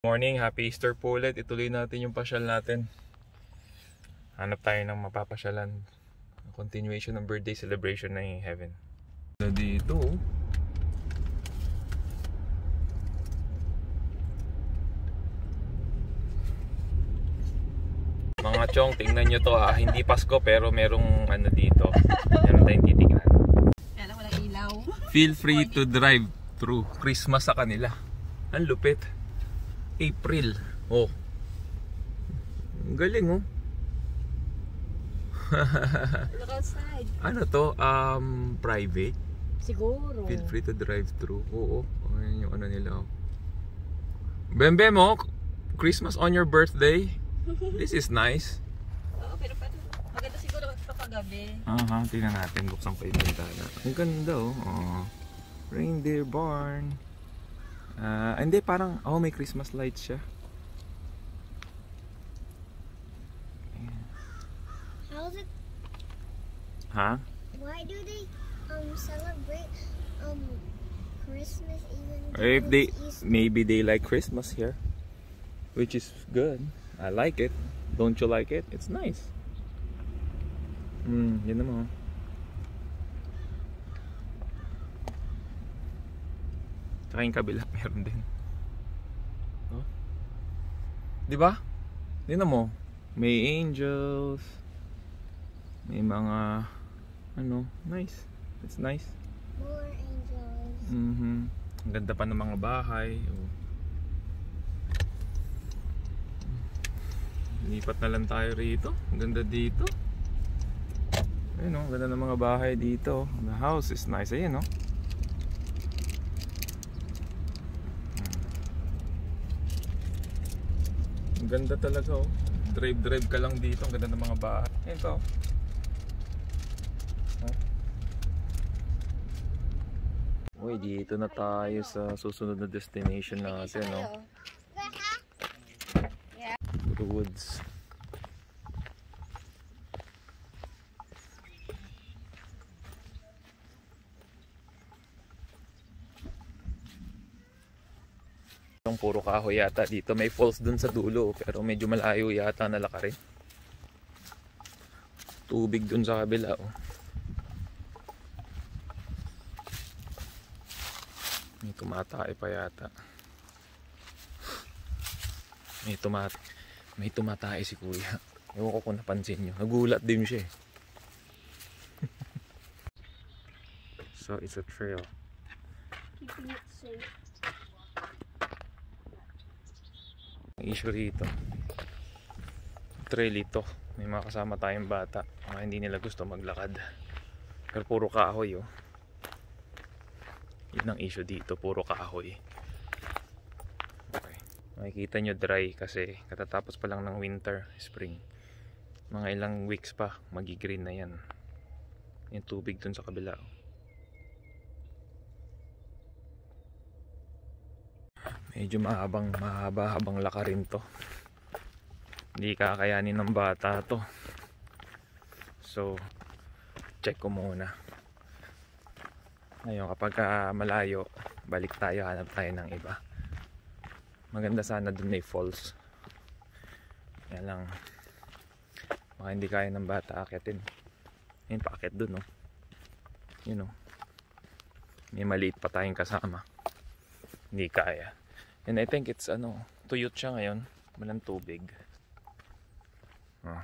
Morning, happy Easter po ulit. Ituloy natin yung pasyal natin. Hanap tayo ng mapapasyalan. Continuation ng birthday celebration ng heaven. Dito, oh. Mga chong, tingnan nyo to ha. Hindi Pasko pero merong ano dito. Meron tayong titignan. Kaya walang ilaw. Feel free to drive through Christmas sa kanila. Ang lupit. April. Oh. Ang galing oh. Look outside. Ano to? Um, private. Siguro. Feel free to drive through. Oo. Ayan yung ano nila. oh. Bembe mo, Christmas on your birthday. This is nice. Oo, pero paano? Maganda siguro kapag gabi. Aha, tingnan natin. Buksan ko yung bintana. Ang ganda oh. oh. Reindeer barn. Ah, hindi parang oh may Christmas lights siya. How's it? Huh? Why do they um celebrate um Christmas even? Or if they Easter? maybe they like Christmas here, which is good. I like it. Don't you like it? It's nice. Hmm, yun naman. Tsaka yung kabila, meron din. Oh. Di ba? Tingnan mo. May angels. May mga ano, nice. It's nice. More angels. Mhm. Ang ganda pa ng mga bahay. Oh. Lipat na lang tayo rito. Ang ganda dito. Ayun oh, ganda ng mga bahay dito. The house is nice. Ayun oh. Ang ganda talaga oh. Drive-drive ka lang dito. Ang ganda ng mga bahay. Ayun to. Uy, dito na tayo sa susunod na destination natin, no? Woods. Yung puro kahoy yata dito. May falls dun sa dulo, pero medyo malayo yata nalakarin. Tubig dun sa kabila, oh. May tumatay pa yata. May tumat may tumatay si kuya. Ewan ko kung napansin nyo. Nagulat din siya eh. so it's a trail. Keeping it safe. Ang issue rito. Trail ito. May mga kasama tayong bata. Mga hindi nila gusto maglakad. Pero puro kahoy oh. Yun ang issue dito. Puro kahoy. Okay. Makikita nyo dry kasi katatapos pa lang ng winter, spring. Mga ilang weeks pa, magi-green na yan. Yung tubig dun sa kabila. oh. Medyo mahabang mahaba-habang lakarin to. Hindi kakayanin ng bata to. So, check ko muna. Ngayon, kapag ah, malayo, balik tayo, hanap tayo ng iba. Maganda sana dun may falls. Yan lang. Baka hindi kaya ng bata akitin. Ayun, paakit dun, no? Yun, no? May maliit pa tayong kasama. Hindi kaya. And I think it's, ano, tuyot siya ngayon. Walang tubig. Ah.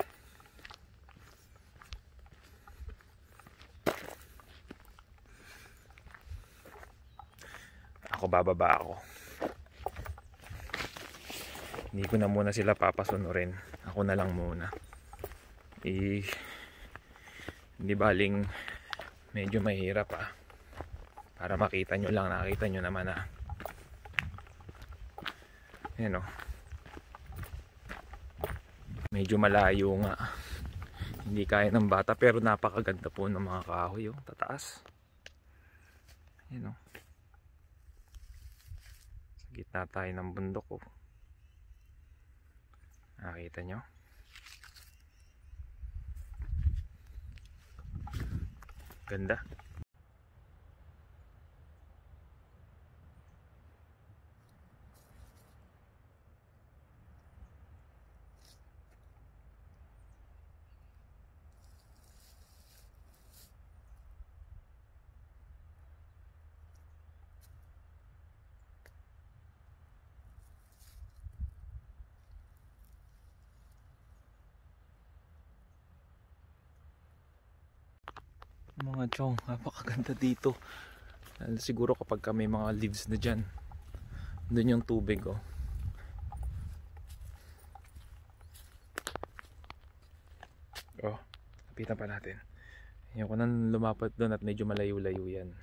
Ako bababa ako. Hindi ko na muna sila papasunurin. Ako na lang muna. Eh, hindi baling medyo mahirap ah. Para makita nyo lang, nakita nyo naman ah. Ayan oh. Medyo malayo nga. Hindi kaya ng bata pero napakaganda po ng mga kahoy oh. Tataas. Ayan oh. Sa gitna tayo ng bundok oh. Nakita nyo? Ganda. Mga chong, napakaganda dito. Siguro kapag ka may mga leaves na dyan. Doon yung tubig oh. Oh, lapitan pa natin. Ayoko nang lumapat doon at medyo malayo-layo yan.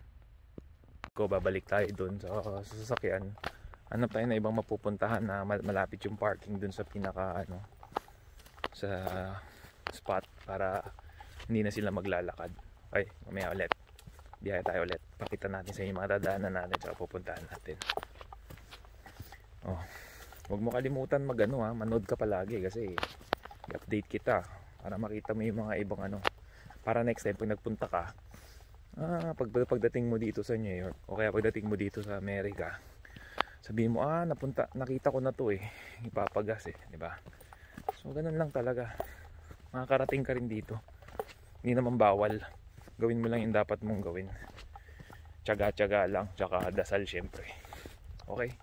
Ko babalik tayo doon sa, sa sasakyan. Hanap tayo na ibang mapupuntahan na mal- malapit yung parking doon sa pinaka ano sa spot para hindi na sila maglalakad. Ay, mamaya ulit. Biyahe tayo ulit. Pakita natin sa inyo mga dadaanan natin at pupuntahan natin. Oh. Huwag mo kalimutan mag ano ha, manood ka palagi kasi i-update kita para makita mo yung mga ibang ano. Para next time pag nagpunta ka, ah, pag, pagdating mo dito sa New York o kaya pagdating mo dito sa Amerika, sabihin mo, ah, napunta, nakita ko na to eh. Ipapagas eh, di ba? So, ganun lang talaga. Makakarating ka rin dito. Hindi naman bawal. Gawin mo lang yung dapat mong gawin. Tsaga-tsaga lang. Tsaka dasal syempre. Okay.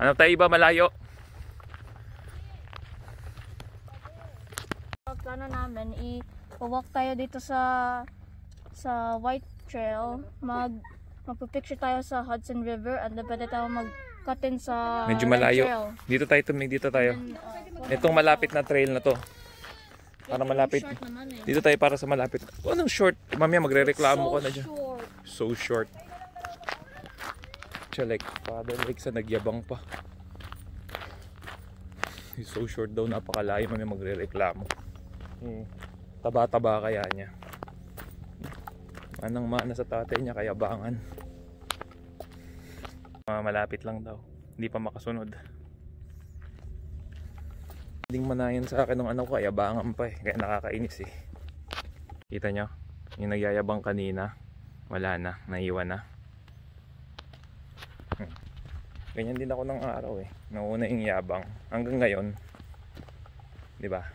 Ano tayo iba malayo? plano namin i-walk tayo dito sa sa White Trail mag magpipicture tayo sa Hudson River and then pwede tayo mag-cutin sa Medyo malayo. Trail. Dito tayo tumig dito tayo. And, uh, Itong malapit na trail na to. Para malapit. eh. Dito tayo para sa malapit. Anong short? Mamaya magre-reklamo so ka na dyan. short. So short. Like, father like sa nagyabang pa. He's so short daw, napakalayo mamaya magre-reklamo. Eh, taba-taba kaya niya. Manang mana sa tatay niya, kaya bangan. Ah, malapit lang daw. Hindi pa makasunod. Hindi manayan sa akin ng ano ko, kaya bangan pa eh. Kaya nakakainis eh. Kita nyo? Yung nagyayabang kanina, wala na, naiwan na. Hmm. Ganyan din ako ng araw eh. Nauna yung yabang. Hanggang ngayon, di ba?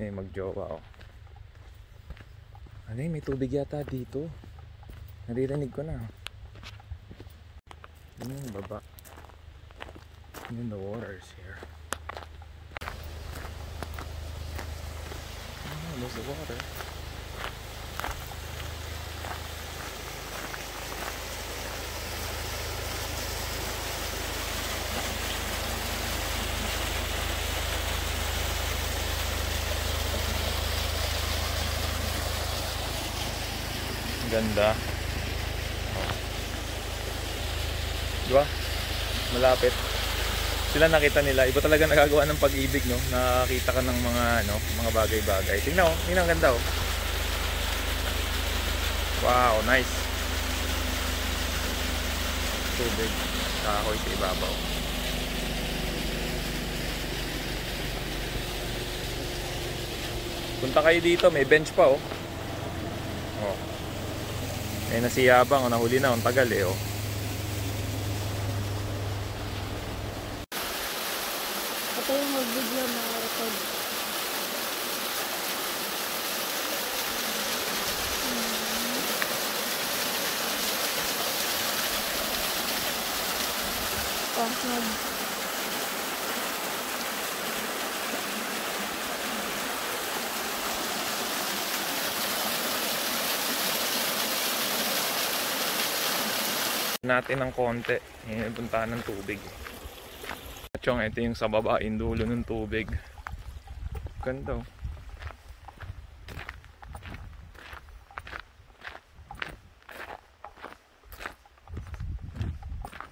Eh, magjowa oh. Ano yun, may tubig yata dito. Naririnig ko na. Ano yung baba? Yun, the water here. Oh, there's the water. Ganda. Oh. Di ba? Malapit. Sila nakita nila. Iba talaga nagagawa ng pag-ibig, no? Nakakita ka ng mga, ano, mga bagay-bagay. Tingnan, oh. Tingnan, ganda, oh. Wow, nice. Tubig. Kahoy sa ibabaw. Punta kayo dito, may bench pa, oh. Oh. Eh nasiyabang, oh, nahuli na, ang tagal eh, oh. Yung mag-video na record. Oh, mag natin ng konti. Puntahan ng tubig. Yung ito yung sa baba, yung dulo ng tubig. Ganda oh.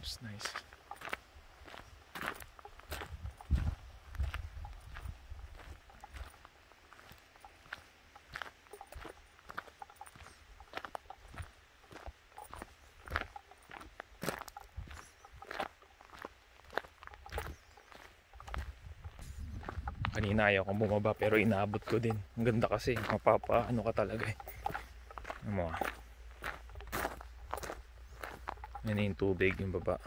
It's nice. Kanina ayaw kong bumaba pero inaabot ko din. Ang ganda kasi. Mapapa ano ka talaga eh. Ano mo ah. Yan yung tubig yung baba.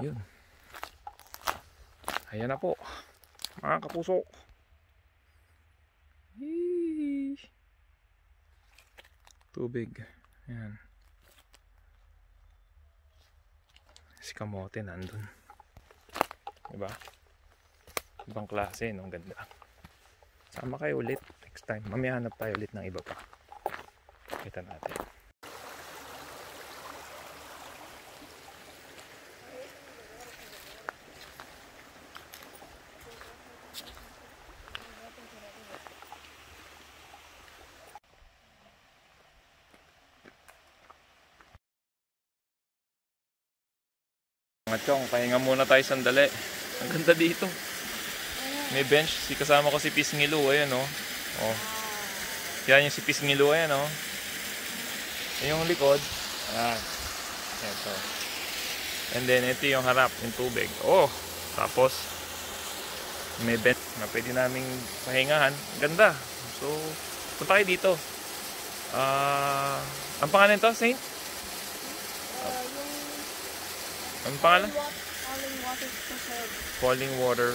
Yun. Ayan na po. Mga kapuso. Yee. Tubig. Yan. Si kamote nandun. Diba? Ibang klase, no? Ang ganda. Sama kayo ulit next time. Mamaya tayo ulit ng iba pa. Kita natin. Mga chong, pahinga muna tayo sandali. Ang ganda dito. May bench. Si kasama ko si Pisngilu. Ayan oh. oh. Yan yung si Pisngilu. Ayan oh. Yung likod. Ayan. Ito. And then ito yung harap. Yung tubig. Oh. Tapos may bench na pwede naming pahingahan. Ganda. So, punta kayo dito. Ah, ang pangalan to, Saint? Uh, yung Ang pangalan? falling water preserve. Falling Water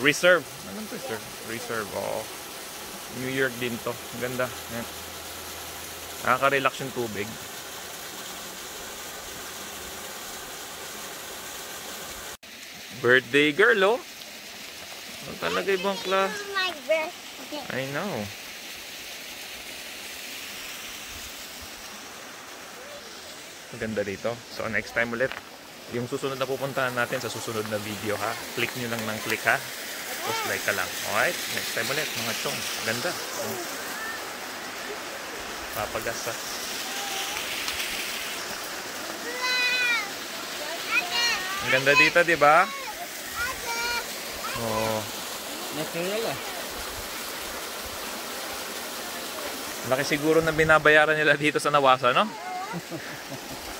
Reserve. Anong reserve? Reserve, oo. New York din to. Ganda. Yan. Nakaka-relax yung tubig. Birthday girl, oh. Ano talaga ibang class? My breath. Okay. I know. Ang ganda dito. So next time ulit, yung susunod na pupuntahan natin sa susunod na video ha. Click nyo lang ng click ha. Tapos like ka lang. Alright? Next time ulit mga chong. Ganda. Papagas ha. Ang ganda dito, di ba? Oh. Natural ah. Laki siguro na binabayaran nila dito sa Nawasa, no?